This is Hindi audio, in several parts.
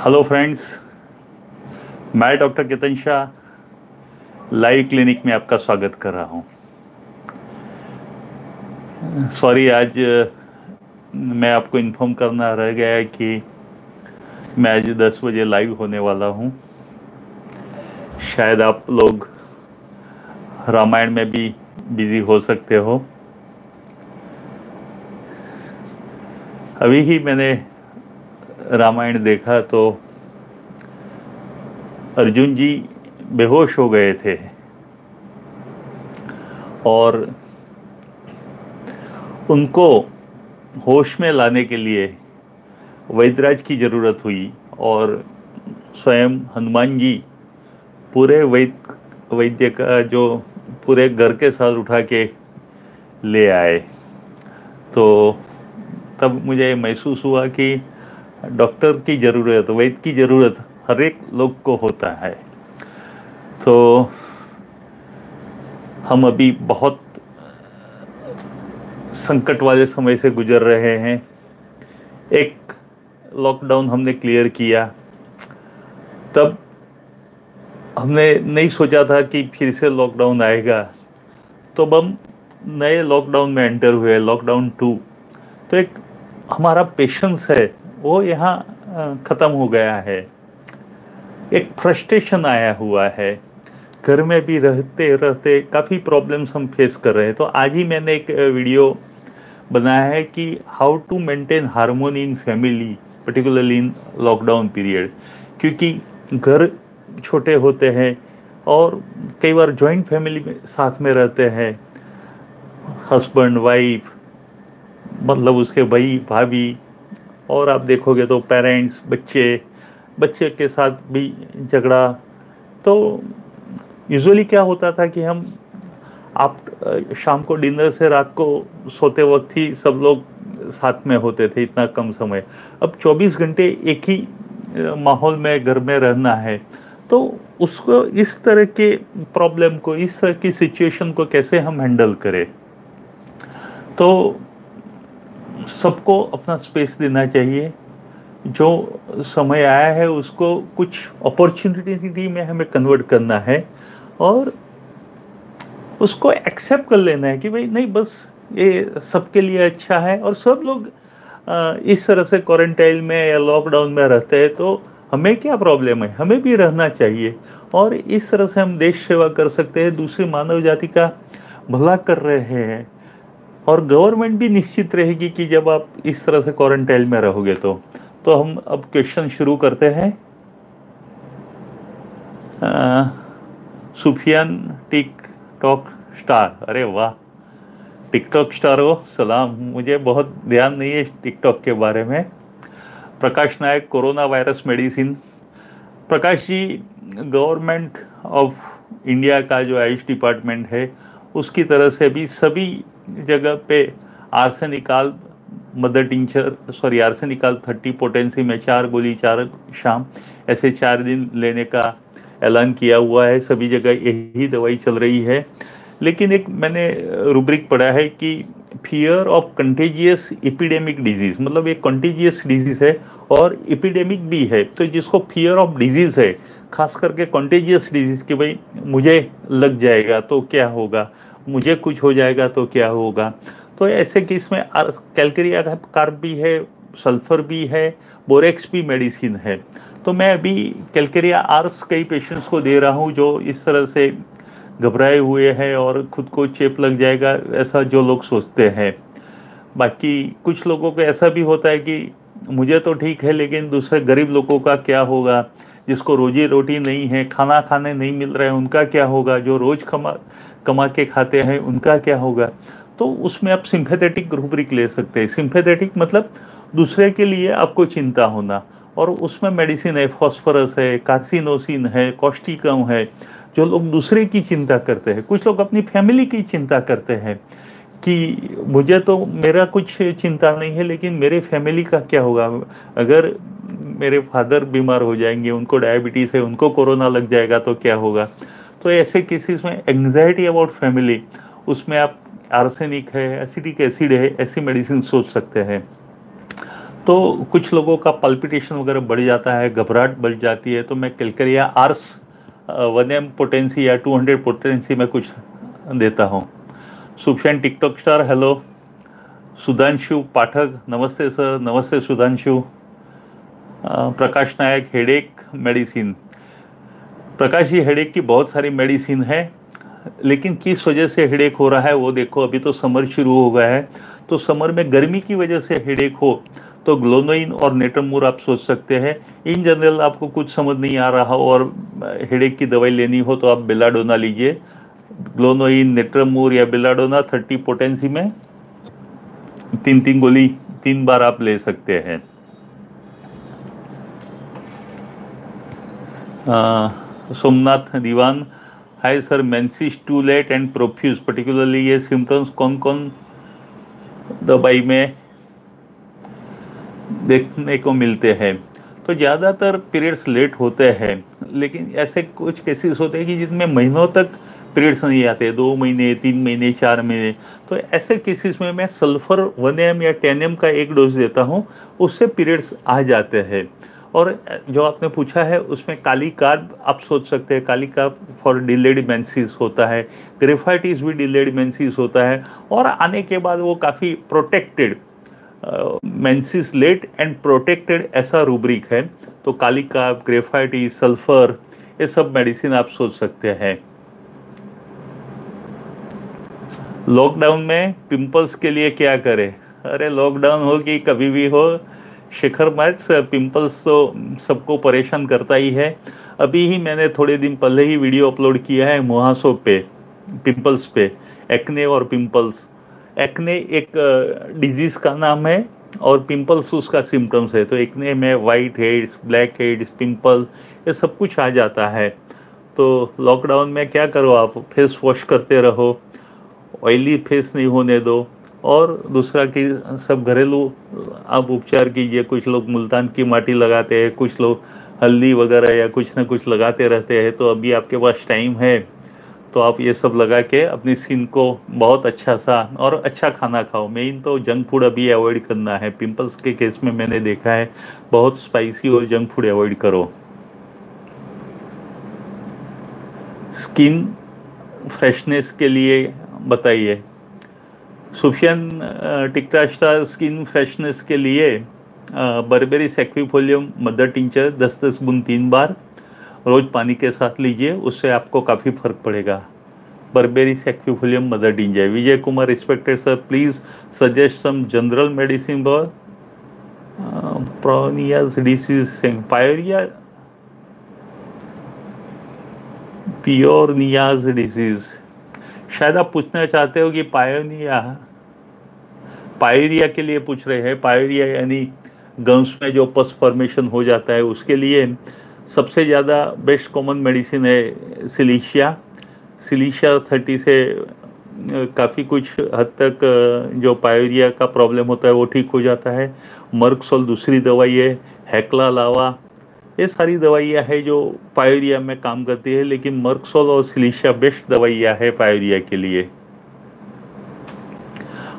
हेलो फ्रेंड्स मैं doctor Ketan Shah, live clinic में आपका स्वागत कर रहा हूँ। सॉरी आज मैं आपको इन्फॉर्म करना रह गया कि मैं आज 10 बजे लाइव होने वाला हूँ। शायद आप लोग रामायण में भी बिज़ी हो सकते हो। अभी ही मैंने रामायण देखा तो अर्जुन जी बेहोश हो गए थे। और उनको होश में लाने के लिए वैदराज की ज़रूरत हुई और स्वयं हनुमान जी पूरे वैद्य वैद्य का जो पूरे घर के साथ उठा के ले आए। तो तब मुझे महसूस हुआ कि डॉक्टर की ज़रूरत, वैद्य की ज़रूरत हर एक लोग को होता है। तो हम अभी बहुत संकट वाले समय से गुजर रहे हैं। एक लॉकडाउन हमने क्लियर किया। तब हमने नहीं सोचा था कि फिर से लॉकडाउन आएगा। तो अब हम नए लॉकडाउन में एंटर हुए लॉकडाउन टू तो एक हमारा पेशेंस है वो यहाँ ख़त्म हो गया है। एक फ्रस्ट्रेशन आया हुआ है। घर में भी रहते रहते काफ़ी प्रॉब्लम्स हम फेस कर रहे हैं। तो आज ही मैंने एक वीडियो बनाया है कि how to maintain harmony in family particularly in lockdown period क्योंकि घर छोटे होते हैं और कई बार जॉइंट फैमिली में साथ में रहते हैं। हस्बैंड वाइफ मतलब उसके भाई, भाभी और आप देखोगे तो पेरेंट्स बच्चे बच्चे के साथ भी झगड़ा। तो यूजुअली क्या होता था कि हम, आप शाम को डिनर से रात को सोते वक्त ही सब लोग साथ में होते थे, इतना कम समय। अब 24 घंटे एक ही माहौल में, घर में रहना है तो उसको इस तरह के प्रॉब्लम को, इस तरह की सिचुएशन को कैसे हम हैंडल करें? तो सबको अपना स्पेस देना चाहिए। जो समय आया है, उसको कुछ अपॉर्चुनिटी में हमें कन्वर्ट करना है और उसको एक्सेप्ट कर लेना है कि भाई, नहीं, बस ये सबके लिए अच्छा है और सब लोग इस तरह से क्वारंटाइन में या लॉकडाउन में रहते हैं तो हमें क्या प्रॉब्लम है? हमें भी रहना चाहिए और इस तरह से हम देश सेवा कर सकते हैं। दूसरी मानव जाति का भला कर रहे हैं। और गवर्नमेंट भी निश्चित रहेगी कि जब आप इस तरह से क्वारंटाइन में रहोगे तो। तो हम अब क्वेश्चन शुरू करते हैं। Sufiyan TikTok star. अरे वाह, टिकटॉक स्टार हो, सलाम। मुझे बहुत ध्यान नहीं है टिकटॉक के बारे में। Prakash Nayak, corona virus medicine. Prakash ji, government of India का जो आयुष डिपार्टमेंट है उसकी तरह से भी सभी जगह पे arsenicum mother tincture, sorry, arsenicum thirty, potency में चार गोली, चार शाम, ऐसे चार दिन लेने का ऐलान किया हुआ है। सभी जगह यही दवाई चल रही है। लेकिन एक मैंने रूब्रिक पढ़ा है कि fear of contagious epidemic disease मतलब एक कंटेजियस डिज़ीज़ है और इपिडेमिक भी है तो जिसको फियर ऑफ़ डिज़ीज़ है खास करके कॉन्टेजियस डिज़ीज़ कि भाई, मुझे लग जाएगा तो क्या होगा? मुझे कुछ हो जाएगा तो क्या होगा? तो ऐसे केस में कैलकरिया कार्ब भी है सल्फ़र भी है बोरेक्स भी मेडिसिन है। तो मैं अभी कैलकेरिया आर्स कई पेशेंट्स को दे रहा हूँ जो इस तरह से घबराए हुए हैं और खुद को चेप लग जाएगा ऐसा जो लोग सोचते हैं। बाकी कुछ लोगों को ऐसा भी होता है कि मुझे तो ठीक है, लेकिन दूसरे गरीब लोगों का क्या होगा? जिसको रोजी रोटी नहीं है, खाना खाने नहीं मिल रहा है, उनका क्या होगा? जो रोज़ कमा कमा के खाते हैं, उनका क्या होगा? तो उसमें आप सिंपैथेटिक रूब्रिक ले सकते हैं। सिंपैथेटिक मतलब दूसरे के लिए आपको चिंता होना। और उसमें मेडिसिन है, फॉस्फोरस है, कार्सिनोसिन है कॉस्टिकम है, जो लोग दूसरे की चिंता करते हैं। कुछ लोग अपनी फैमिली की चिंता करते हैं। कि मुझे तो मेरा कुछ चिंता नहीं है, लेकिन मेरे फैमिली का क्या होगा? अगर मेरे फादर बीमार हो जाएँगे, उनको डायबिटीज़ है, उनको कोरोना लग जाएगा तो क्या होगा? तो ऐसे केसेस में एंग्जाइटी अबाउट फैमिली उसमें आप आर्सेनिक है एसिडिक एसिड है, ऐसी मेडिसिन सोच सकते हैं। तो कुछ लोगों का पल्पिटेशन वगैरह बढ़ जाता है, घबराहट बढ़ जाती है तो मैं calcarea ars one M potency या टू हंड्रेड पोटेंसी में कुछ देता हूँ। Sufiyan TikTok star, hello. Sudhanshu Pathak, नमस्ते सर, नमस्ते Sudhanshu. Prakash Nayak, headache, medicine. Prakash ji, headache की बहुत सारी मेडिसिन है, लेकिन किस वजह से हेडेक हो रहा है, वो देखो, अभी तो समर शुरू हो गया है तो समर में गर्मी की वजह से हेडेक हो तो ग्लोनोइन और नेटमूर आप सोच सकते हैं। इन जनरल आपको कुछ समझ नहीं आ रहा हो और हेडेक की दवाई लेनी हो तो आप बेलाडोना लीजिए। ग्लोनोइन नेट्रमूर या बेलाडोना, थर्टी पोटेंसी में तीन तीन गोली, तीन बार आप ले सकते हैं। Somnath Diwan, hi sir, menses too late and profuse particularly ये सिम्टम्स कौन कौन? दवाई में देखने को मिलते हैं। तो ज़्यादातर पीरियड्स लेट होते हैं, लेकिन ऐसे कुछ केसेस होते हैं कि जिनमें महीनों तक पीरियड्स नहीं आते, दो महीने, तीन महीने, चार महीने। तो ऐसे केसेस में मैं सल्फ़र वन एम या टेन एम का एक डोज देता हूँ, उससे पीरियड्स आ जाते हैं। और, जो आपने पूछा है, उसमें काली कार्ब आप सोच सकते हैं, kali carb for delayed menses होता है ग्रेफाइटिस भी डिलेड मेंसिस होता है, और आने के बाद वो काफ़ी protected menses late and protected ऐसा रूब्रिक है। तो काली कार्ब ग्रेफाइटिस सल्फ़र ये सब मेडिसिन आप सोच सकते हैं। लॉकडाउन में पिंपल्स के लिए क्या करें? अरे लॉकडाउन हो कि कभी भी हो, शिखर मैथ्स पिंपल्स तो सबको परेशान करता ही है। अभी ही मैंने थोड़े दिन पहले ही वीडियो अपलोड किया है मुहासों पे पिंपल्स पे एक्ने और पिंपल्स एक्ने एक डिज़ीज़ का नाम है और पिंपल्स उसका सिम्टम्स है। तो एक्ने में white heads black heads pimple ये सब कुछ आ जाता है। तो लॉकडाउन में क्या करो आप? फेस वॉश करते रहो। ऑयली फेस नहीं होने दो। और दूसरा कि सब घरेलू, आप उपचार कीजिए। कुछ लोग मुल्तान की माटी लगाते हैं, कुछ लोग हल्दी वगैरह या कुछ ना कुछ लगाते रहते हैं। तो अभी आपके पास टाइम है तो आप ये सब लगा के अपनी स्किन को बहुत अच्छा सा और अच्छा खाना खाओ। मेन तो जंक फ़ूड अभी अवॉइड करना है। पिंपल्स के केस में मैंने देखा है, बहुत स्पाइसी और जंक फ़ूड अवॉइड करो। स्किन फ्रेशनेस के लिए बताइए। सुफियन टिक्टास्टा स्किन फ्रेशनेस के लिए बर्बेरी सेक्विफोलियम मदर टिंचर दस दस बुन तीन बार रोज़ पानी के साथ लीजिए, उससे आपको काफ़ी फ़र्क पड़ेगा। Berberis aquifolium mother tincture. Vijay Kumar respected sir please suggest some general medicine for pyorrhoea's disease pyorrhoea pyorrhoea's disease शायद आप पूछना चाहते हो कि पायोनिया, पायरिया के लिए पूछ रहे हैं। पायरिया यानी गम्स में जो पस फॉर्मेशन हो जाता है, उसके लिए सबसे ज़्यादा बेस्ट कॉमन मेडिसिन है सिलीशिया। सिलीशिया थर्टी से काफ़ी कुछ हद तक जो पायरिया का प्रॉब्लम होता है, वो ठीक हो जाता है। मर्कसोल दूसरी दवाई है, हैकला लावा ये सारी दवाइयाँ है जो पायोरिया में काम करती है, लेकिन मर्कसोल और सिलिशिया बेस्ट दवाइयाँ है पायोरिया के लिए।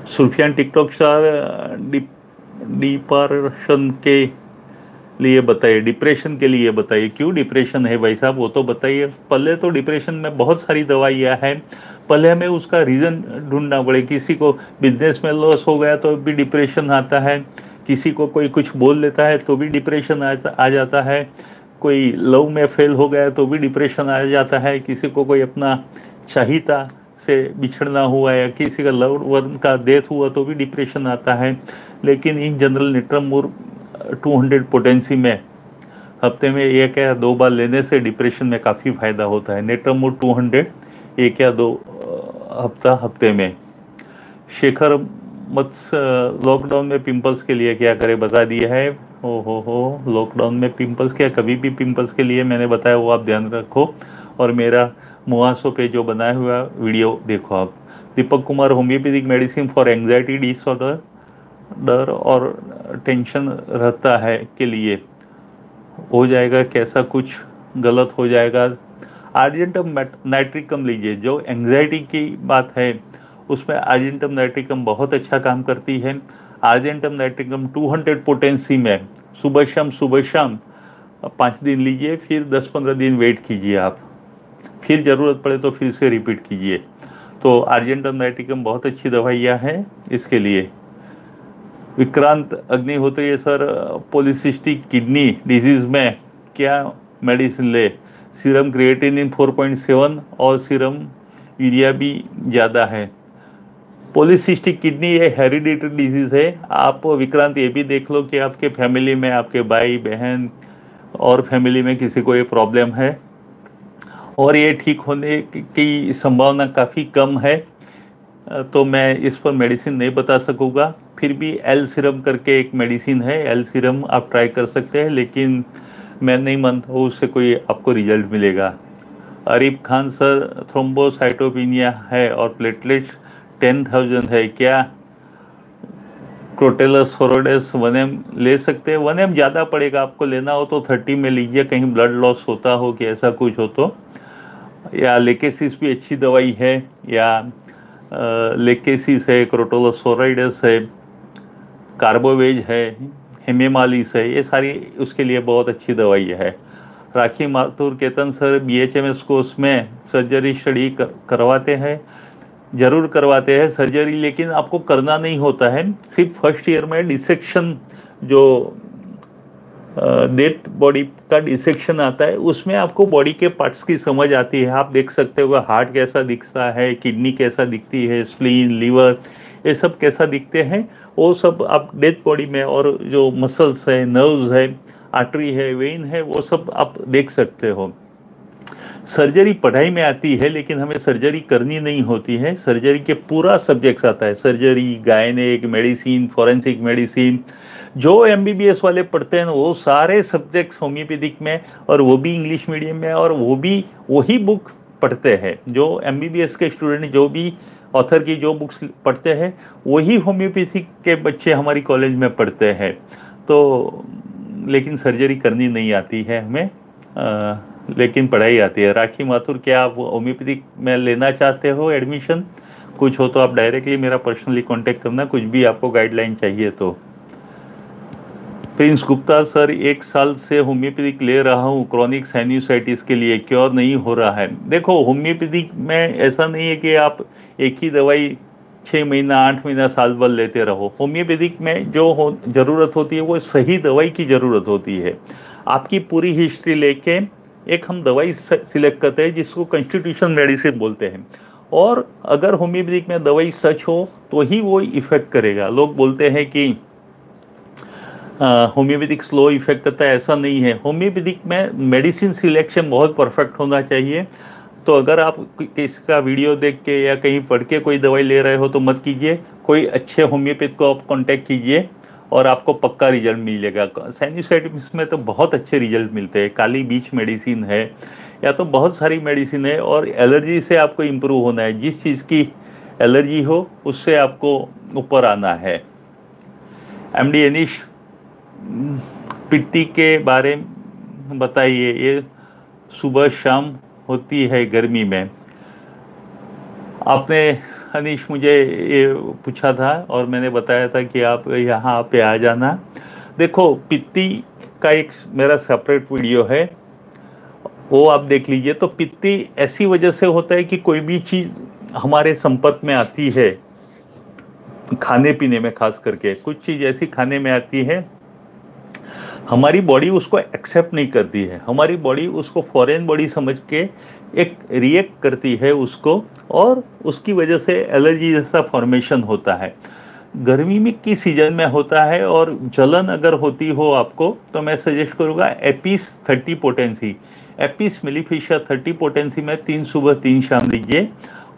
सुल्फियान टिकटॉक स्टार डिप्रेशन के लिए बताइए, डिप्रेशन के लिए बताइए। क्यों डिप्रेशन है भाई साहब? वो तो बताइए। पहले तो डिप्रेशन में बहुत सारी दवाइयाँ हैं। पहले हमें उसका रीज़न ढूंढना पड़े। किसी को बिज़नेस में लॉस हो गया तो भी डिप्रेशन आता है। किसी को कोई कुछ बोल लेता है तो भी डिप्रेशन आ जाता है। कोई लव में फेल हो गया तो भी डिप्रेशन आ जाता है। किसी को कोई अपना चाहिता से बिछड़ना हुआ या किसी का लव वन का डेथ हुआ तो भी डिप्रेशन आता है। लेकिन इन जनरल निट्रमूर 200 पोटेंसी में हफ़्ते में एक या दो बार लेने से डिप्रेशन में काफ़ी फ़ायदा होता है। नेट्रमूर 200 एक या दो हफ़्ता, हफ़्ते में। शेखर मत लॉकडाउन में पिंपल्स के लिए क्या करें, बता दिया है? ओ हो हो लॉकडाउन में पिंपल्स क्या? कभी भी पिंपल्स के लिए मैंने बताया, वो आप ध्यान रखो। और मेरा मुहासों पे जो बनाया हुआ वीडियो देखो आप। Deepak Kumar homeopathic medicine for anxiety disorder डर और टेंशन रहता है के लिए। हो जाएगा कैसा कुछ? गलत हो जाएगा। आर्जेंटम नाइट्रिकम लीजिए। जो एंग्जाइटी की बात है उसमें आर्जेंटम नाइट्रिकम बहुत अच्छा काम करती है। आर्जेंटम नाइट्रिकम 200 पोटेंसी में सुबह शाम सुबह शाम पाँच दिन लीजिए, फिर दस पंद्रह दिन वेट कीजिए आप। फिर ज़रूरत पड़े तो फिर से रिपीट कीजिए। तो आर्जेंटम नाइट्रिकम बहुत अच्छी दवाइयाँ हैं इसके लिए। Vikrant Agnihotri sir polycystic kidney disease में क्या मेडिसिन ले? सीरम क्रिएटिनिन 4.7 और सीरम यूरिया भी ज़्यादा है। पोलिसिस्टिक किडनी ये हेरिडेटरी डिज़ीज़ है। आप विक्रांत ये भी देख लो कि आपके फैमिली में, आपके भाई, बहन और फैमिली में किसी को ये प्रॉब्लम है। और ये ठीक होने की संभावना काफ़ी कम है। तो मैं इस पर मेडिसिन नहीं बता सकूँगा। फिर भी एल सिरम करके एक मेडिसिन है। एल सिरम आप ट्राई कर सकते हैं, लेकिन मैं नहीं मानता हूँ उससे कोई आपको रिज़ल्ट मिलेगा। अरीब खान सर थ्रोम्बोसाइटोपिनिया है और प्लेटलेट टेन थाउज़ेंड है क्या? क्रोटेलस फोरोडेस वन एम ले सकते हैं? वन एम ज़्यादा पड़ेगा आपको लेना हो तो थर्टी में लीजिए कहीं ब्लड लॉस होता हो कि ऐसा कुछ हो तो। या लेकेसिस भी अच्छी दवाई है या लेकेसिस है क्रोटोलोसोराइडस है कार्बोवेज है हेमेमालिस है ये सारी उसके लिए बहुत अच्छी दवाई है। Rakhi Mathur Ketan sir B H M S course में सर्जरी स्टडी कर, करवाते हैं। ज़रूर करवाते हैं सर्जरी, लेकिन आपको करना नहीं होता है। सिर्फ़ फ़र्स्ट ईयर में डिसेक्शन जो डेड बॉडी का डिसेक्शन आता है, उसमें आपको बॉडी के पार्ट्स की समझ आती है। आप देख सकते हो हार्ट कैसा दिखता है किडनी कैसा दिखती है स्प्लीन लीवर ये सब कैसा दिखते हैं। वो सब आप डेथ बॉडी में और जो मसल्स है नर्व्स है आर्टरी है वेन है, वो सब आप देख सकते हो। सर्जरी पढ़ाई में आती है लेकिन हमें सर्जरी करनी नहीं होती है। सर्जरी के पूरा सब्जेक्ट्स आता है। Surgery gynaec medicine forensic medicine जो एमबीबीएस वाले पढ़ते हैं वो सारे सब्जेक्ट्स होम्योपैथिक में और वो भी इंग्लिश मीडियम में और वो भी वही बुक पढ़ते हैं। जो एमबीबीएस के स्टूडेंट जो भी ऑथर की जो बुक्स पढ़ते हैं वही होम्योपैथिक के बच्चे हमारी कॉलेज में पढ़ते हैं। तो लेकिन सर्जरी करनी नहीं आती है हमें। आ, लेकिन पढ़ाई आती है। राखी माथुर, क्या आप होम्योपैथिक में लेना चाहते हो एडमिशन? कुछ हो तो आप डायरेक्टली मेरा पर्सनली कांटेक्ट करना, कुछ भी आपको गाइडलाइन चाहिए तो। प्रिंस गुप्ता, सर, एक साल से होम्योपैथिक ले रहा हूँ, क्रॉनिक साइन्यूसाइटिस के लिए क्योर नहीं हो रहा है? देखो होम्योपैथिक में ऐसा नहीं है कि आप एक ही दवाई छः महीना, आठ महीना, साल भर लेते रहो। होम्योपैथिक में जो हो, ज़रूरत होती है, वो सही दवाई की ज़रूरत होती है। आपकी पूरी हिस्ट्री लेके एक हम दवाई सिलेक्ट करते हैं जिसको कंस्टिट्यूशन मेडिसिन बोलते हैं। और अगर होम्योपैथिक में दवाई सच हो तो ही वो इफ़ेक्ट करेगा। लोग बोलते हैं कि होम्योपैथिक स्लो इफ़ेक्ट करता है, ऐसा नहीं है। होम्योपैथिक में मेडिसिन सिलेक्शन बहुत परफेक्ट होना चाहिए। तो अगर आप किसका वीडियो देख के या कहीं पढ़ के कोई दवाई ले रहे हो तो मत कीजिए। कोई अच्छे होम्योपैथ को आप कांटेक्ट कीजिए। और आपको पक्का रिज़ल्ट मिलेगा। साइनिसाइटिस में तो बहुत अच्छे रिज़ल्ट मिलते हैं। काली बीच मेडिसिन है, या तो बहुत सारी मेडिसिन है, और एलर्जी से आपको इम्प्रूव होना है। जिस चीज़ की एलर्जी हो, उससे आपको ऊपर आना है। एम डी एनिश पिट्टी के बारे में बताइए। ये सुबह शाम होती है गर्मी में। आपने अनिश मुझे ये पूछा था और मैंने बताया था कि आप यहाँ पे आ जाना। देखो, पित्ती का एक मेरा सेपरेट वीडियो है। वो आप देख लीजिए। तो पित्ती ऐसी वजह से होता है कि कोई भी चीज़ हमारे संपर्क में आती है, खाने पीने में खास करके, कुछ चीज़ ऐसी खाने में आती है, हमारी बॉडी उसको एक्सेप्ट नहीं करती है। हमारी बॉडी उसको फॉरेन बॉडी समझ के एक रिएक्ट करती है उसको और उसकी वजह से एलर्जी जैसा फॉर्मेशन होता है। गर्मी में की सीज़न में होता है और जलन अगर होती हो आपको तो मैं सजेस्ट करूँगा apis thirty potency apis mellifica thirty potency में तीन सुबह तीन शाम लीजिए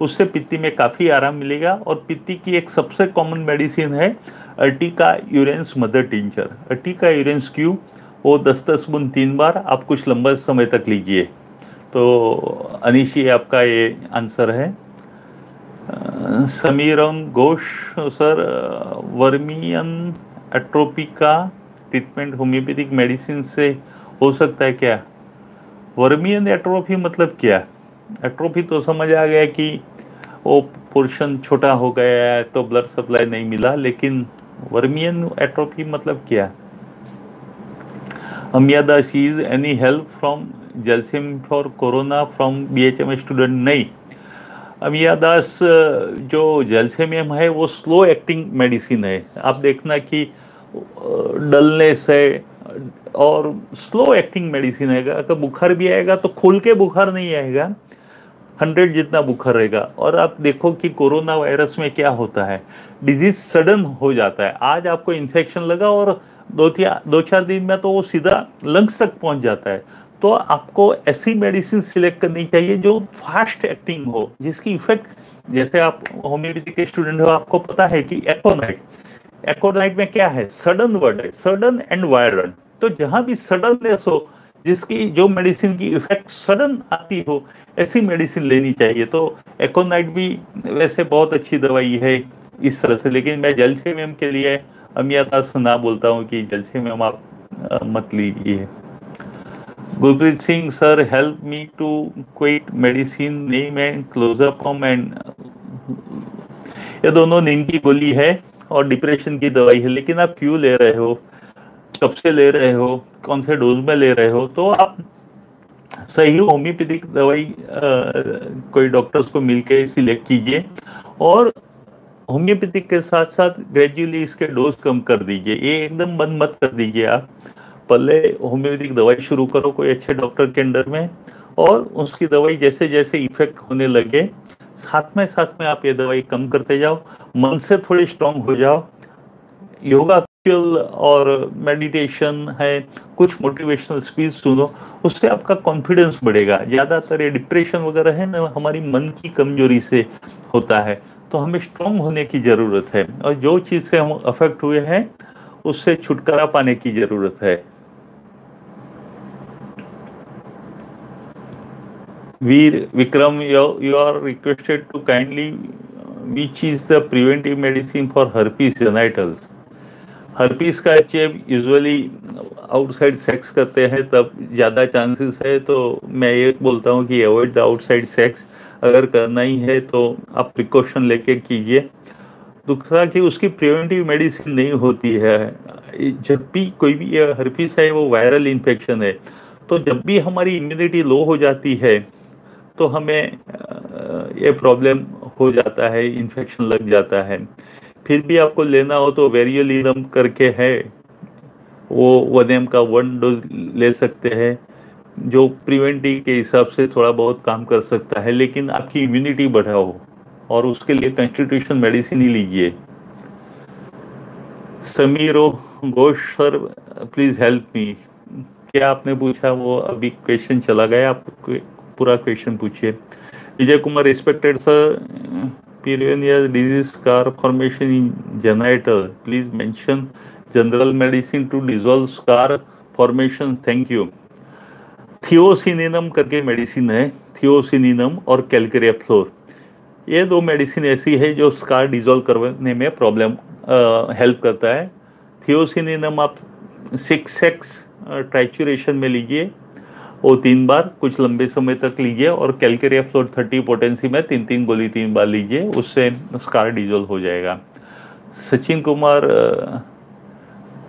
उससे पित्ती में काफ़ी आराम मिलेगा और पित्ती की एक सबसे कॉमन मेडिसिन है urtica urens mother tincture urtica urens Q वो दस दस बुन तीन बार आप कुछ लंबा समय तक लीजिए। तो अनिशी आपका ये आंसर है। Samiran Ghosh, sir, vermian atrophy का ट्रीटमेंट होम्योपैथिक मेडिसिन से हो सकता है क्या? वर्मियन एट्रोफी मतलब क्या? एट्रोफी तो समझ आ गया कि वो पोर्शन छोटा हो गया है तो ब्लड सप्लाई नहीं मिला, लेकिन वर्मियन एट्रोफी मतलब क्या? Amiyadas is any help from gelsemium for corona from B H M student नहीं। अमियादास, जो जलसेमियम है, वो स्लो एक्टिंग मेडिसिन है। आप देखना कि डलनेस है, और स्लो एक्टिंग मेडिसिन है। अगर बुखार भी आएगा तो खुल के बुखार नहीं आएगा। हंड्रेड जितना बुखार रहेगा। और आप देखो कि कोरोना वायरस में क्या होता है। डिज़ीज़ सडन हो जाता है। आज आपको इन्फेक्शन लगा और दो दो चार दिन में तो वो सीधा लंग्स तक पहुँच जाता है। तो आपको ऐसी मेडिसिन सिलेक्ट करनी चाहिए जो फास्ट एक्टिंग हो, जिसकी इफ़ेक्ट जैसे आप होम्योपैथी के स्टूडेंट हो, आपको पता है कि एकोनाइट एकोनाइट में क्या है? सडन वर्ड है सडन एंड वायरल तो जहाँ भी सडननेस हो, जिसकी, जो मेडिसिन की इफ़ेक्ट सडन आती हो, ऐसी मेडिसिन लेनी चाहिए। तो एकोनाइट भी वैसे बहुत अच्छी दवाई है इस तरह से, लेकिन मैं जलसेमियम के लिए अमियादास ना बोलता हूँ कि जलसेमियम आप मत लीजिए। Gurpreet Singh sir help me to quit medicine name and close up and ये दोनों नींद की गोली है और डिप्रेशन की दवाई है। लेकिन आप क्यों ले रहे हो? कब से ले रहे हो? कौन से डोज में ले रहे हो? तो आप सही होम्योपैथिक दवाई कोई डॉक्टर्स को मिलके सिलेक्ट कीजिए और होम्योपैथिक के साथ साथ ग्रेजुअली इसके डोज कम कर दीजिए। ये एकदम बंद मत कर दीजिए आप। पहले होम्योपैथिक दवाई शुरू करो कोई अच्छे डॉक्टर के अंडर में, और उसकी दवाई जैसे जैसे इफ़ेक्ट होने लगे, साथ में साथ में आप ये दवाई कम करते जाओ, मन से थोड़ी स्ट्रांग हो जाओ। योगा और मेडिटेशन है, कुछ मोटिवेशनल स्पीच सुनो, उससे आपका कॉन्फिडेंस बढ़ेगा। ज़्यादातर ये डिप्रेशन वगैरह है ना, हमारी मन की कमज़ोरी से होता है तो हमें स्ट्रांग होने की ज़रूरत है, और जो चीज़ से हम अफेक्ट हुए हैं, उससे छुटकारा पाने की ज़रूरत है। Veer Vikram, you, you are requested to kindly, which is the preventive medicine for herpes genitals. Herpes का जब यूजुअली आउटसाइड सेक्स करते हैं तब ज़्यादा चांसेस है तो मैं ये बोलता हूँ कि अवॉइड द आउटसाइड सेक्स अगर करना ही है तो आप प्रिकॉशन लेके कीजिए। दूसरा कि उसकी प्रिवेंटिव मेडिसिन नहीं होती है। जब भी कोई भी हर्पीस है वो वायरल इन्फेक्शन है। तो जब भी हमारी इम्यूनिटी लो हो जाती है तो हमें ये प्रॉब्लम हो जाता है इन्फेक्शन लग जाता है। फिर भी आपको लेना हो तो वेरियोलिज्म करके है। वो वन एम का वन डोज ले सकते हैं, जो प्रिवेंटिव के हिसाब से थोड़ा बहुत काम कर सकता है, लेकिन आपकी इम्यूनिटी बढ़ाओ और उसके लिए कंस्टिट्यूशन मेडिसिन ही लीजिए। Samiro Ghosh sir please help me क्या आपने पूछा वो अभी क्वेश्चन चला गया आप पूरा क्वेश्चन पूछिए। Vijay Kumar respected sir pyorrhoea disease scar formation in genitor please mention general medicine to dissolve scar formation thank you thiosinaminum करके मेडिसिन है थियोसिनिनम और कैलकेरिया फ्लोर ये दो मेडिसिन ऐसी है जो स्कार डिजोल्व करने में प्रॉब्लम हेल्प करता है। थियोसिनिनम आप सिक्स एक्स ट्राइचुरेशन में लीजिए। वो तीन बार कुछ लंबे समय तक लीजिए और कैलकेरिया फ्लोर थर्टी पोटेंसी में तीन तीन गोली तीन बार लीजिए, उससे स्कार डिजोल हो जाएगा। सचिन कुमार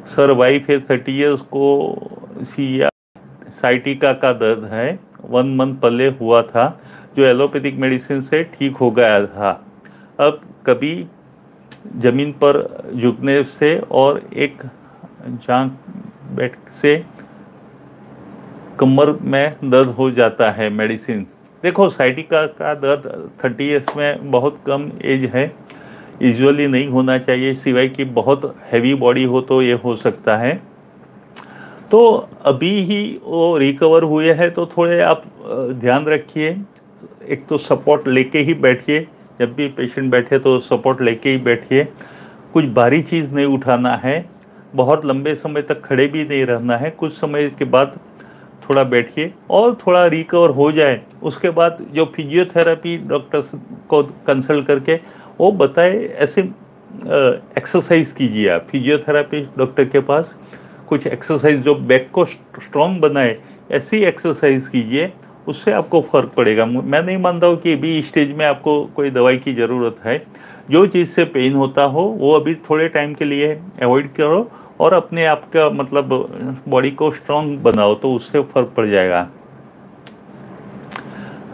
सर वाइफ है थर्टी ईयर्स को सिया साइटिका का दर्द है। वन मंथ पहले हुआ था, जो एलोपैथिक मेडिसिन से ठीक हो गया था। अब कभी ज़मीन पर झुकने से और एक जांग बैठ से कमर में दर्द हो जाता है मेडिसिन। देखो, साइटिका का दर्द थर्टी ईयर्स में बहुत कम एज है। यूजली नहीं होना चाहिए, सिवाय कि बहुत हैवी बॉडी हो तो ये हो सकता है। तो अभी ही वो रिकवर हुए हैं तो थोड़े आप ध्यान रखिए। एक तो सपोर्ट लेके ही बैठिए। जब भी पेशेंट बैठे तो सपोर्ट लेके ही बैठिए। कुछ भारी चीज़ नहीं उठाना है। बहुत लंबे समय तक खड़े भी नहीं रहना है। कुछ समय के बाद थोड़ा बैठिए और थोड़ा रिकवर हो जाए। उसके बाद जो फिजियोथेरेपी डॉक्टर्स को कंसल्ट करके वो बताए, ऐसे एक्सरसाइज कीजिए आप। फिजियोथेरेपी डॉक्टर के पास कुछ एक्सरसाइज जो बैक को स्ट्रॉन्ग बनाए, ऐसी एक्सरसाइज कीजिए, उससे आपको फ़र्क पड़ेगा। मैं नहीं मानता हूँ कि अभी स्टेज में आपको कोई दवाई की ज़रूरत है। जो चीज़ से पेन होता हो, वो अभी थोड़े टाइम के लिए अवॉइड करो और अपने आप का मतलब बॉडी को स्ट्रांग बनाओ तो उससे फ़र्क पड़ जाएगा।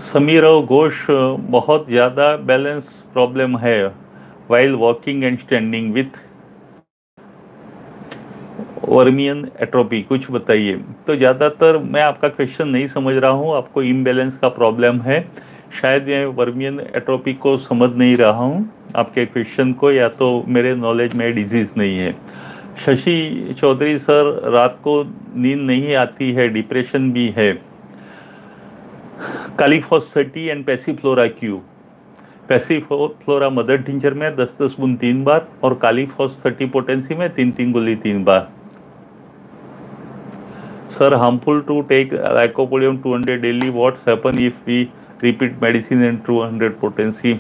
समीर और घोष, बहुत ज़्यादा बैलेंस प्रॉब्लम है while walking and standing with vermian atrophy, कुछ बताइए। तो ज़्यादातर मैं आपका क्वेश्चन नहीं समझ रहा हूँ, आपको इम्बेलेंस का प्रॉब्लम है। शायद मैं वर्मियन एट्रोपी को समझ नहीं रहा हूँ, आपके क्वेश्चन को या तो मेरे नॉलेज में डिज़ीज़ नहीं है। शशि चौधरी सर, रात को नींद नहीं आती है, डिप्रेशन भी है। कालीफॉसिटी and passiflora Q. Passiflora mother tincture में दस दस बुन तीन बार और कालीफॉस थर्टी पोटेंसी में तीन तीन गोली तीन बार। Sir harmful to take lycopodium 200 daily what's happen if we repeat medicine in 200 potency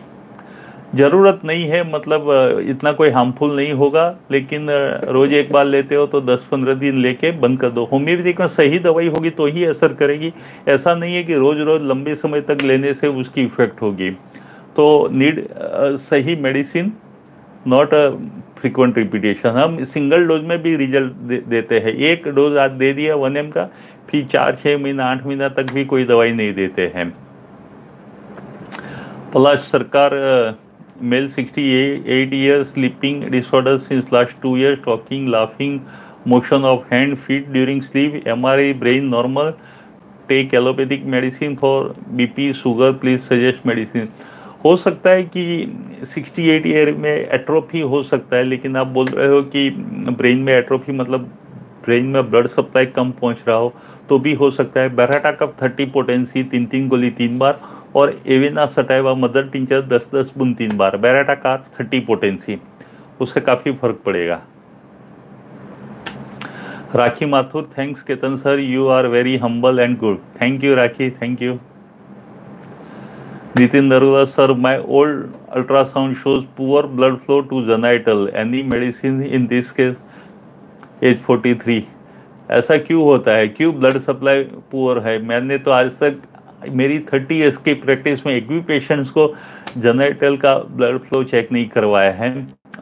ज़रूरत नहीं है मतलब इतना कोई हार्मफुल नहीं होगा लेकिन रोज़ एक बार लेते हो तो 10-15 दिन लेके बंद कर दो। होम्योपैथिक में सही दवाई होगी तो ही असर करेगी। ऐसा नहीं है कि रोज़ रोज़ लंबे समय तक लेने से उसकी इफ़ेक्ट होगी। तो नीड सही medicine not a frequent repetition हम सिंगल डोज में भी रिज़ल्ट दे, देते हैं। एक डोज आज दे दिया वन एम का फिर चार छः महीना आठ महीना तक भी कोई दवाई नहीं देते हैं। प्लस सरकार male 68 years sleeping disorder since last two years talking laughing motion of hand feet during sleep mri brain normal take allopathic medicine for bp sugar please suggest medicine हो सकता है कि 68 ईयर में एट्रोफी हो सकता है लेकिन आप बोल रहे हो कि ब्रेन में एट्रोफी मतलब ब्रेन में ब्लड सप्लाई कम पहुँच रहा हो तो भी हो सकता है बेराटा कप थर्टी पोटेंसी तीन तीन गोली तीन बार और एवेना सटाइवा मदर टिंचर दस दस बुन तीन बार। बैराटा कार थर्टी पोटेंसी उससे काफ़ी फ़र्क पड़ेगा। Rakhi Mathur thanks Ketan sir you are very humble and good thank you Rakhi thank you Nitin Narula sir my old ultrasound shows poor blood flow to genital any medicine in this case age forty three ऐसा क्यों होता है? क्यों ब्लड सप्लाई पुअर है? मैंने तो आज तक मेरी थर्टी ईयर्स की प्रैक्टिस में एक भी पेशेंट्स को जनरेटल का ब्लड फ्लो चेक नहीं करवाया है।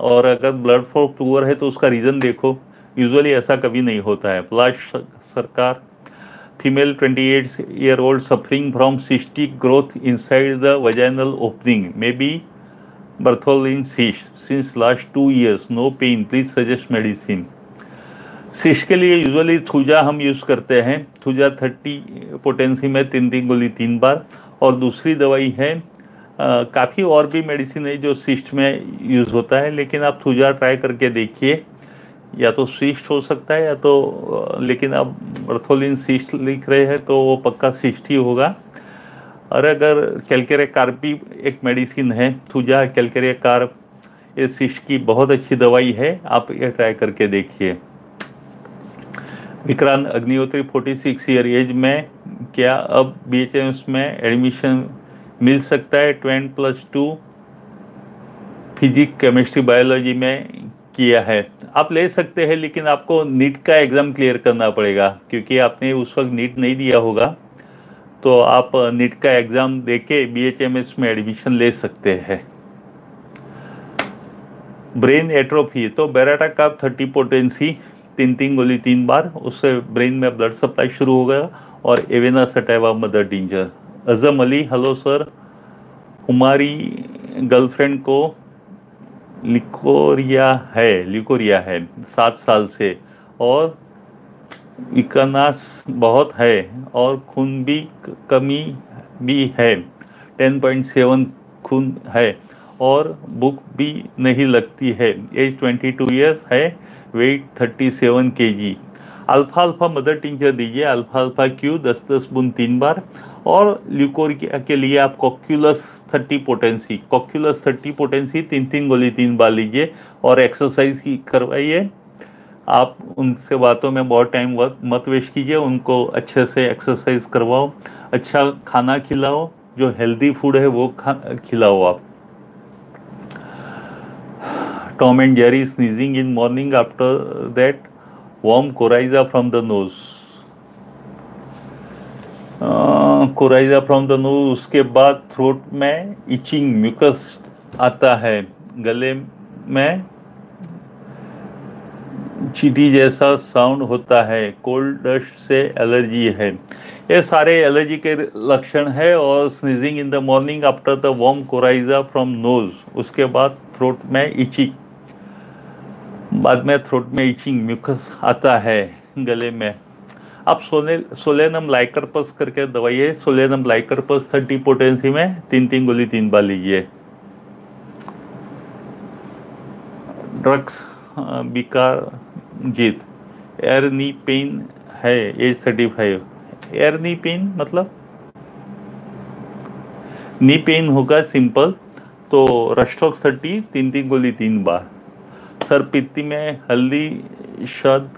और अगर ब्लड फ्लो पुअर है तो उसका रीज़न देखो। यूजुअली ऐसा कभी नहीं होता है। Plus Sarkar female 28 year old suffering from cystic growth inside the vaginal opening may be Bartholin cyst since last two years no pain please suggest medicine सिश के लिए यूजुअली थूजा हम यूज़ करते हैं। थूजा थर्टी पोटेंसी में तीन तीन गोली तीन बार। और दूसरी दवाई है काफ़ी और भी मेडिसिन है जो सिस्ट में यूज़ होता है। लेकिन आप थूजा ट्राई करके देखिए, या तो सिस्ट हो सकता है या तो लेकिन आप अर्थोलिन सिस्ट लिख रहे हैं तो वो पक्का सिस्ट ही होगा। और अगर कैलकेरे कार्पी एक मेडिसिन है थूजा कैलकेरे कार्प ये सिस्ट की बहुत अच्छी दवाई है। आप ये ट्राई करके देखिए। विक्रांत अग्निहोत्री 46 ईयर एज में, क्या अब बी में एडमिशन मिल सकता है? Twenty plus two physics chemistry biology में किया है। आप ले सकते हैं, लेकिन आपको नीट का एग्ज़ाम क्लियर करना पड़ेगा, क्योंकि आपने उस वक्त नीट नहीं दिया होगा। तो आप नीट का एग्ज़ाम दे के बी में एडमिशन ले सकते हैं। ब्रेन एट्रोफी तो बेराटा का थर्टी पोटेंसी तीन तीन गोली तीन बार, उससे ब्रेन में ब्लड सप्लाई शुरू हो गया और Avena सटैवा mother danger Azam Ali hello sir हमारी गर्लफ्रेंड को लिकोरिया है लिकोरिया है, सात साल से और इकनास बहुत है और खून भी कमी भी है। टेन पॉइंट सेवन खून है। और बुक भी नहीं लगती है। एज ट्वेंटी टू ईयर्स है weight thirty seven K G alfalfa alfalfa mother tincture दीजिए। अल्फ़ा अल्फ़ा क्यू दस दस बुन तीन बार। और ल्यूकोर के लिए आप cocculus thirty potency cocculus thirty potency तीन तीन गोली तीन बार लीजिए और एक्सरसाइज की करवाइए। आप उनसे बातों में बहुत टाइम मत वेस्ट कीजिए। उनको अच्छे से एक्सरसाइज करवाओ। अच्छा खाना खिलाओ। जो हेल्दी फ़ूड है वो खा, खिलाओ आप। Tom and Jerry sneezing in morning after that warm coryza from the nose. Coryza from the nose उसके बाद थ्रोट में इचिंग म्यूकस आता है गले में चीटी जैसा साउंड होता है कोल्ड डस्ट से एलर्जी है ये सारे एलर्जी के लक्षण है और sneezing in the morning after the warm coryza from nose उसके बाद थ्रोट में इचिंग बाद में थ्रोट में इचिंग म्यूकस आता है गले में। आप सोने, सोलेनम लाइकरपस करके दवाइए। सोलेनम लाइकरपस थर्टी पोटेंसी में तीन तीन गोली, तीन बार लीजिए। ड्रग्स बिकार जीत। एयर नी पेन है age thirty five air knee pain मतलब? नी पेन होगा सिंपल तो रस्टॉक्स थर्टी तीन तीन गोली, तीन बार। सर पित्ती में हल्दी शद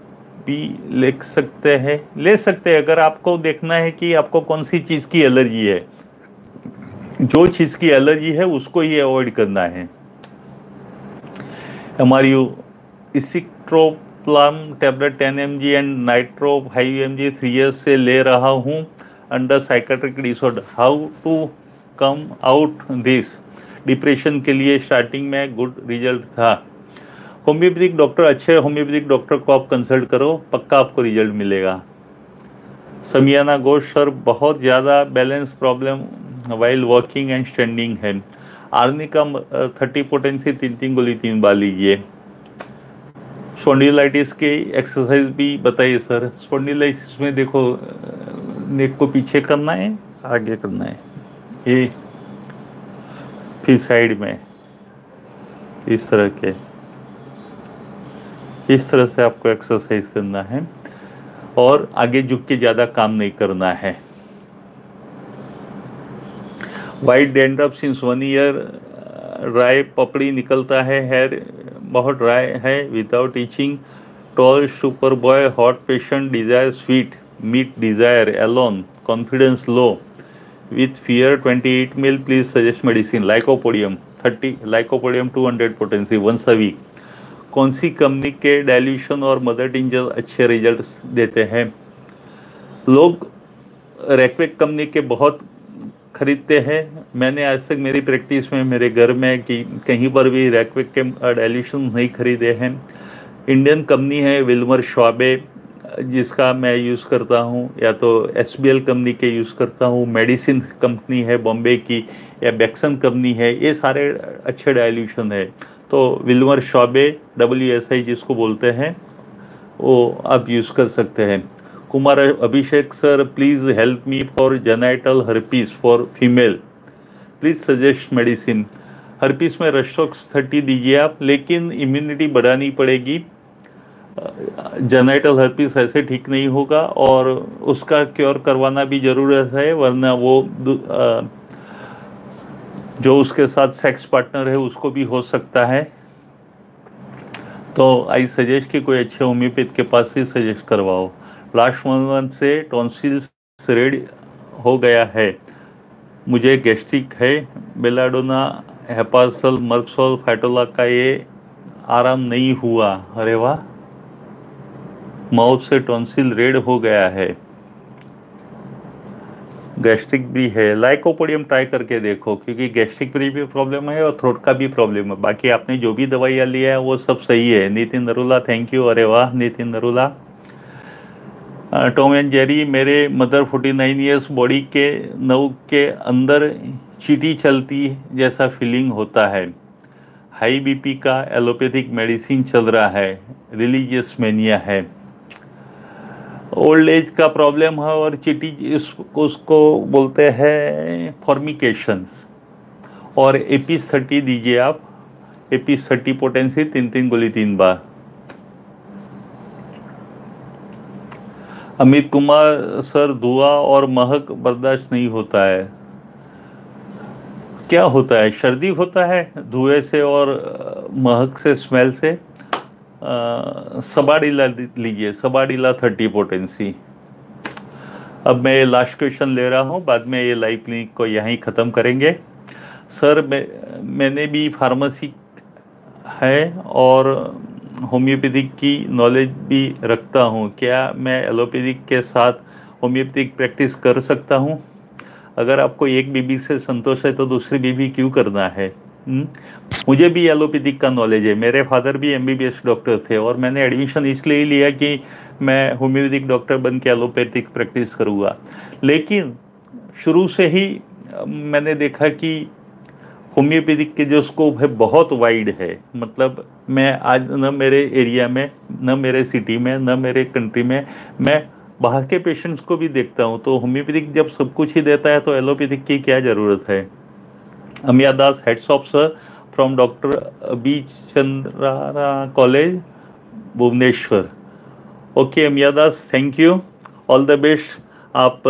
भी ले सकते हैं। ले सकते हैं, अगर आपको देखना है कि आपको कौन सी चीज़ की एलर्जी है। जो चीज़ की एलर्जी है, उसको ही अवॉइड करना है। हमारी escitalopram tablet 10 M G and nitro five M G three years से ले रहा हूँ। Under psychiatric disorder, how to come out this? Depression के लिए स्टार्टिंग में गुड रिज़ल्ट था। होम्योपैथिक डॉक्टर, अच्छे होम्योपैथिक डॉक्टर को आप कंसल्ट करो, पक्का आपको रिज़ल्ट मिलेगा। समियाना गोश सर, बहुत ज़्यादा balance problem while walking and standing है। आर्नी का थर्टी पोटेंसी तीन तीन गोली तीन बार लीजिए। स्पॉन्डिलाइटिस के एक्सरसाइज भी बताइए, सर। स्पॉन्डिलाइटिस में देखो नेक को पीछे करना है, आगे करना है। ये, फिर साइड में, इस तरह के। इस तरह से आपको एक्सरसाइज करना है और आगे झुक के ज़्यादा काम नहीं करना है। White dandruff since one year dry पपड़ी निकलता है हेयर बहुत ड्राई है without itching tall super boy hot patient desire sweet meat desire alone confidence low with fear 28 mill please suggest medicine lycopodium 30 lycopodium 200 potency once a week कौन सी कंपनी के डायल्यूशन और मदर टिंजर अच्छे रिजल्ट्स देते हैं? लोग रैकवेक कंपनी के बहुत खरीदते हैं। मैंने आज तक मेरी प्रैक्टिस में मेरे घर में कि कहीं पर भी रैकविक के डायल्यूशन नहीं खरीदे हैं। इंडियन कंपनी है विल्मर शॉबे जिसका मैं यूज़ करता हूँ, या तो एस कंपनी के यूज़ करता हूँ मेडिसिन कंपनी है बॉम्बे की, या बैक्सन कंपनी है, ये सारे अच्छे डायल्यूशन है। तो Willmar Schwabe W S I जिसको बोलते हैं, वो आप यूज़ कर सकते हैं। Kumar Abhishek sir please help me for genital herpes for female please suggest medicine herpes में रशोक्स थर्टी दीजिए आप, लेकिन इम्यूनिटी बढ़ानी पड़ेगी। जेनाइटल हर्पीस ऐसे ठीक नहीं होगा, और उसका क्योर करवाना भी ज़रूरत है, वरना वो जो उसके साथ सेक्स पार्टनर है, उसको भी हो सकता है। तो आई सजेस्ट कि कोई अच्छे होम्योपैथ के पास ही सजेस्ट करवाओ। लास्ट मंथ से टॉन्सिल्स रेड हो गया है। मुझे गैस्ट्रिक है बेलाडोना हेपासल मर्कसोल फाइटोला का ये आराम नहीं हुआ। अरे वाह। माउथ से टॉन्सिल रेड हो गया है। गैस्ट्रिक भी है। लाइकोपोडियम ट्राई करके देखो क्योंकि गैस्ट्रिक भी, प्रॉब्लम है और थ्रोट का भी प्रॉब्लम है। बाकी आपने जो भी दवाइयाँ लिया है वो सब सही है। नितिन नरूला थैंक यू अरे वाह Nitin Narula. Tom and Jerry मेरे मदर 49 ईयर्स बॉडी के नव के अंदर चीटी चलती जैसा फीलिंग होता है। हाई बीपी का एलोपैथिक मेडिसिन चल रहा है। रिलीजियस मेनिया है। ओल्ड एज का प्रॉब्लम है और चीटी उसको बोलते हैं फॉर्मिकेशंस और एपीस थर्टी दीजिए आप. एपीस थर्टी पोटेंसी तीन तीन गोली तीन बार. अमित कुमार, सर, धुआँ और महक बर्दाश्त नहीं होता है. क्या होता है? सर्दी होता है धुएँ से और महक से स्मेल से? सबाडीला लीजिए, सबाडीला थर्टी पोटेंसी अब मैं ये लास्ट क्वेश्चन ले रहा हूँ, बाद में ये लाइव क्लिनिक को यहीं ख़त्म करेंगे। सर मैं, मैंने भी फार्मेसी है और होम्योपैथिक की नॉलेज भी रखता हूँ। क्या मैं एलोपैथिक के साथ होम्योपैथिक प्रैक्टिस कर सकता हूँ? अगर आपको एक बीबी से संतोष है तो दूसरी बीबी क्यों करना है? मुझे भी एलोपैथिक का नॉलेज है। मेरे फादर भी एमबीबीएस डॉक्टर थे और मैंने एडमिशन इसलिए ही लिया कि मैं होम्योपैथिक डॉक्टर बन के एलोपैथिक प्रैक्टिस करूँगा। लेकिन शुरू से ही मैंने देखा कि होम्योपैथिक के जो स्कोप है बहुत वाइड है। मतलब मैं आज न मेरे एरिया में, न मेरे सिटी में, न मेरे कंट्री में, मैं बाहर के पेशेंट्स को भी देखता हूँ। तो होम्योपैथिक जब सब कुछ ही देता है तो एलोपैथिक की क्या ज़रूरत है? Amiya Das heads of sir from doctor B Chandra college Bhubaneswar okay Amiya Das thank you all the best आप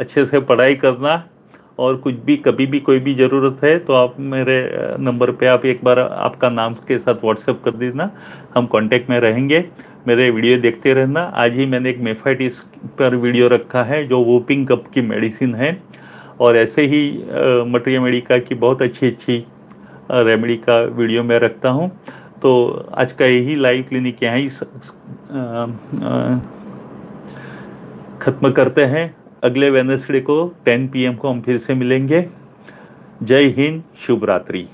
अच्छे से पढ़ाई करना। और कुछ भी, कभी भी कोई भी ज़रूरत है तो आप मेरे नंबर पे आप एक बार आपका नाम के साथ व्हाट्सएप कर देना। हम कांटेक्ट में रहेंगे। मेरे वीडियो देखते रहना। आज ही मैंने एक मेफाइटिस पर वीडियो रखा है, जो वोपिंग कप की मेडिसिन है। और ऐसे ही मटेरिया मेडिका की बहुत अच्छी अच्छी रेमेडी का वीडियो मैं रखता हूँ। तो आज का यही लाइव क्लिनिक यहाँ ही ख़त्म करते हैं। अगले वेनसडे को 10 पीएम को हम फिर से मिलेंगे। जय हिंद, शुभ रात्रि।